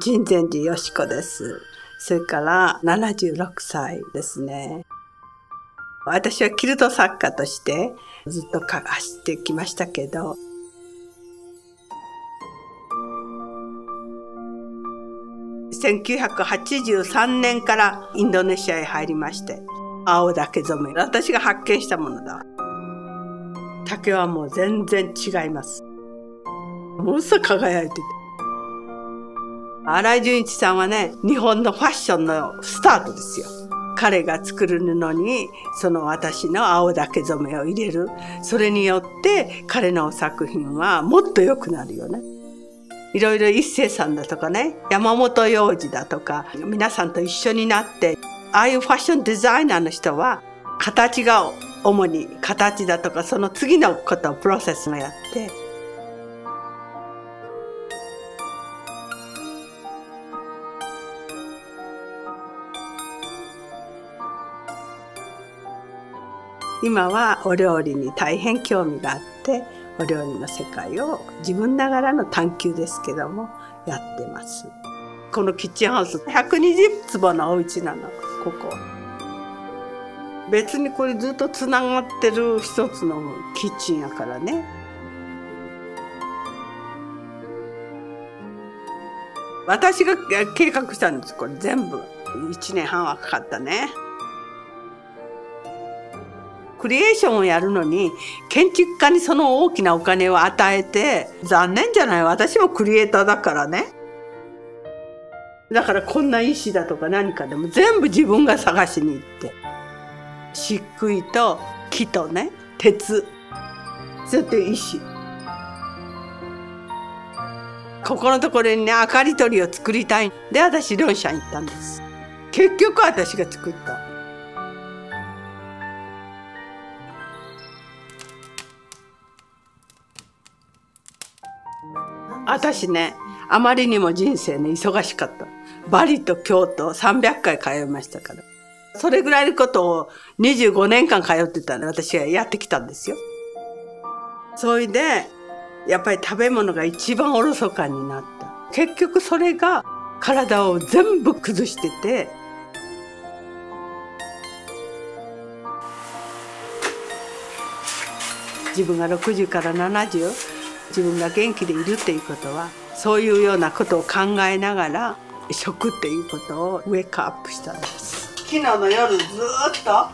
神前寺よしこです。それから76歳ですね。私はキルト作家としてずっと走ってきましたけど、1983年からインドネシアへ入りまして、青竹染め。私が発見したものだ。竹はもう全然違います。ものすごく輝いてて。荒井純一さんはね、日本のファッションのスタートですよ。彼が作る布に、その私の青竹染めを入れる。それによって彼の作品はもっと良くなるよね。いろいろ一星さんだとかね、山本洋二だとか、皆さんと一緒になって、ああいうファッションデザイナーの人は、形が主に形だとか、その次のことをプロセスをやって、今はお料理に大変興味があってお料理の世界を自分ながらの探求ですけどもやってます。このキッチンハウス120坪のお家なのここ。別にこれずっとつながってる一つのキッチンやからね。私が計画したんですこれ全部1年半はかかったね。クリエーションをやるのに建築家にその大きなお金を与えて残念じゃない私もクリエイターだからね。だからこんな石だとか何かでも全部自分が探しに行って。漆喰と木とね鉄。そして石ここのところにね明かり取りを作りたい。で私ロンシャン行ったんです。結局私が作った。私ね、あまりにも人生ね、忙しかった。バリと京都300回通いましたから。それぐらいのことを25年間通ってたんで、私はやってきたんですよ。それで、やっぱり食べ物が一番おろそかになった。結局それが体を全部崩してて、自分が60から70自分が元気でいるっていうことはそういうようなことを考えながら食っていうことをウェイクアップしたんです。昨日の夜ずっと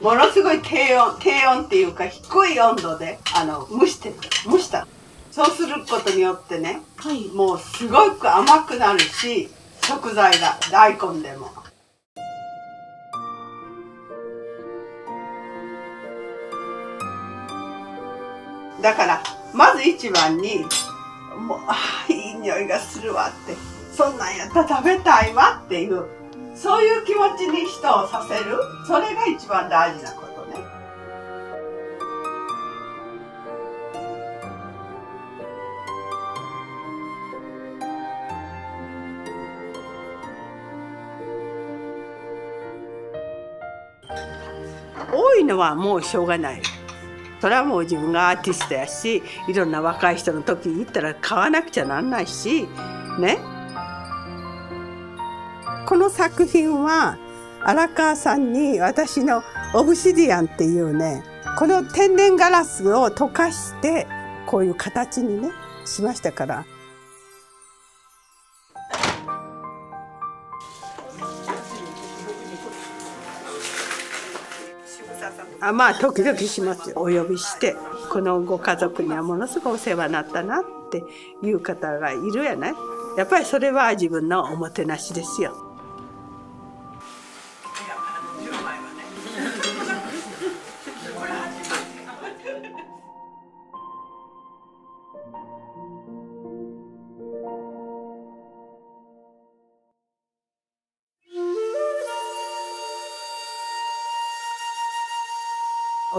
ものすごい低温低温っていうか低い温度であの蒸して蒸した。そうすることによってね、はい、もうすごく甘くなるし食材が大根でもだからまず一番にもうああいい匂いがするわってそんなんやったら食べたいわっていうそういう気持ちに人をさせるそれが一番大事なことね。多いのはもうしょうがない。それはもう自分がアーティストやしいろんな若い人の時に行ったら買わなくちゃなんないしねこの作品は荒川さんに私のオブシディアンっていうねこの天然ガラスを溶かしてこういう形にねしましたから。あまあ時々しますよお呼びしてこのご家族にはものすごいお世話になったなっていう方がいるやない？やっぱりそれは自分のおもてなしですよ。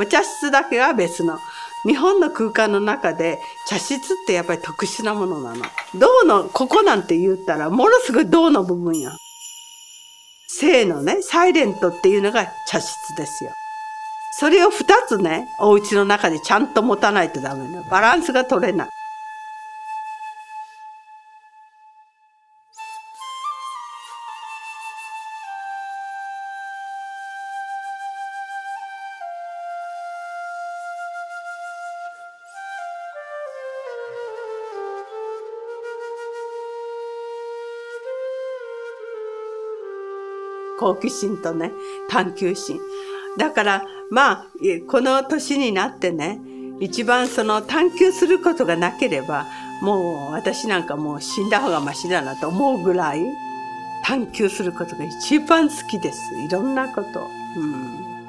お茶室だけは別の。日本の空間の中で茶室ってやっぱり特殊なものなの。銅の、ここなんて言ったらものすごい銅の部分や。性のね、サイレントっていうのが茶室ですよ。それを二つね、お家の中でちゃんと持たないとダメなのバランスが取れない。好奇心とね、探求心。だから、まあ、この年になってね、一番その探求することがなければ、もう私なんかもう死んだ方がマシだなと思うぐらい、探求することが一番好きです。いろんなこと。うん